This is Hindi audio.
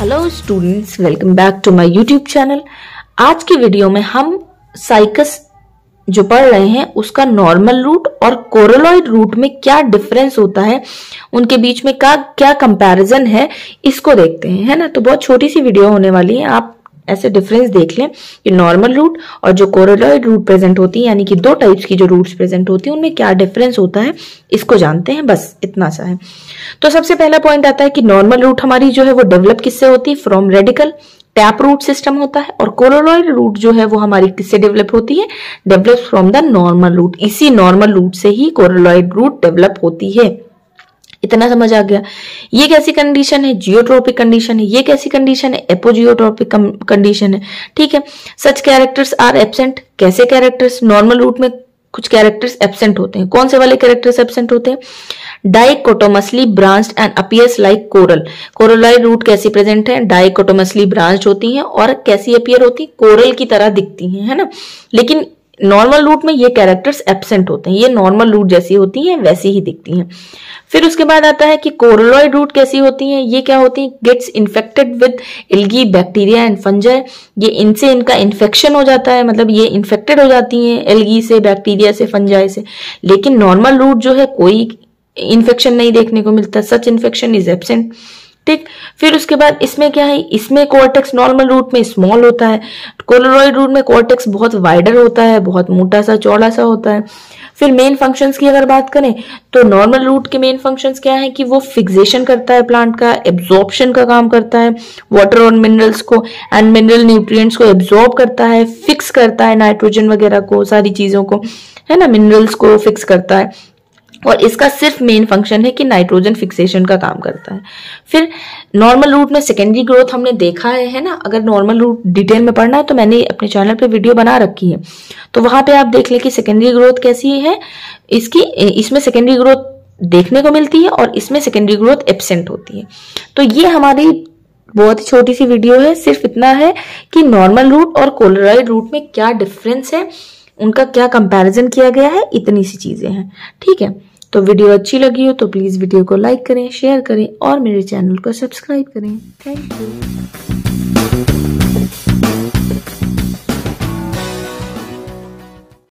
Hello students welcome back to my YouTube channel आज की वीडियो में हम साइकस जो पढ़ रहे हैं, उसका नॉर्मल रूट और कोरोलॉइड रूट में क्या डिफरेंस होता है, उनके बीच में का क्या कंपैरिजन है, इसको देखते हैं, है ना? तो बहुत छोटी सी वीडियो होने वाली है। आप ऐसे डिफरेंस देख लें कि नॉर्मल रूट और जो कोरोलॉइड रूट प्रेजेंट होती है, यानी कि दो टाइप्स की जो रूट्स प्रेजेंट होती है, उनमें क्या डिफरेंस होता है, इसको जानते हैं, बस इतना सा है। तो सबसे पहला पॉइंट आता है कि नॉर्मल रूट हमारी जो है वो डेवलप किससे होती है? From radical tap root system होता है, और कोरोलॉइड रूट जो है वो हमारी किससे डेवलप होती है? Develop from the normal root इसी नॉर्मल रूट से ही कोरोलॉइड रूट डेवलप होती है। इतना समझ आ गया। ये कैसी कंडीशन है? जियोट्रोपिक कंडीशन है। ये कैसी कंडीशन है? एपोजियोट्रोपिक कंडीशन है। ठीक है? सच कैरेक्टर्स आर एबसेंट कैसे कैरेक्टर्स नॉर्मल रूट में कुछ कैरेक्टर्स एबसेंट होते हैं। कौन से वाले कैरेक्टर्स एबसेंट होते हैं? Dichotomously branch and appears like coral coralloid root कैसी प्रेजेंट है? डाइकोटोमसली ब्रांच होती हैं और कैसी अपियर होती है? कोरल की तरह दिखती हैं, है ना? लेकिन नॉर्मल रूट में ये कैरेक्टर्स एबसेंट होते हैं, ये नॉर्मल रूट जैसी होती हैं, वैसी ही दिखती हैं। फिर उसके बाद आता है कि कोरोलॉइड रूट कैसी होती हैं, ये क्या होती हैं? Gets infected with algae bacteria and fungi ये इनसे इनका इन्फेक्शन हो जाता है मतलब ये इन्फेक्टेड हो जाती हैं एल्गी से बैक्टीरिया से फंजाई से। लेकिन नॉर्मल रूट जो है, कोई इन्फेक्शन नहीं देखने को मिलता सच इन्फेक्शन इज़ एबसेंट ठीक फिर उसके बाद इसमें क्या है? इसमें कोर्टेक्स नॉर्मल रूट में स्मॉल होता है। कोलोरॉइड रूट में कोर्टेक्स बहुत वाइडर होता है, बहुत मोटा सा चौड़ा सा होता है। फिर मेन फ़ंक्शंस की अगर बात करें तो नॉर्मल रूट के मेन फ़ंक्शंस क्या है कि वो फिक्सेशन करता है प्लांट का एब्जॉर्प्शन का काम करता है। वाटर और मिनरल्स को एंड मिनरल न्यूट्रिएंट्स को एब्जॉर्ब करता है फिक्स करता है नाइट्रोजन वगैरह को, सारी चीज़ों को, है ना? मिनरल्स को फिक्स करता है। और इसका सिर्फ़ मेन फ़ंक्शन है कि नाइट्रोजन फिक्सेशन का काम करता है। फिर नॉर्मल रूट में सेकेंडरी ग्रोथ हमने देखा है है ना? अगर नॉर्मल रूट डिटेल में पढ़ना है तो मैंने अपने चैनल पे वीडियो बना रखी है। तो वहाँ पे आप देख ले कि सेकेंडरी ग्रोथ कैसी है। इसकी, इसमें सेकेंडरी ग्रोथ देखने को मिलती है और इसमें सेकेंडरी ग्रोथ एबसेंट होती है। तो ये हमारी बहुत ही छोटी सी वीडियो है। सिर्फ़ इतना है कि नॉर्मल रूट और कोलोराइड रूट में क्या डिफरेंस है, उनका क्या कंपैरिजन किया गया है, इतनी सी चीज़ें हैं। ठीक है? तो वीडियो अच्छी लगी हो तो प्लीज़ वीडियो को लाइक करें, शेयर करें और मेरे चैनल को सब्सक्राइब करें। Thank you.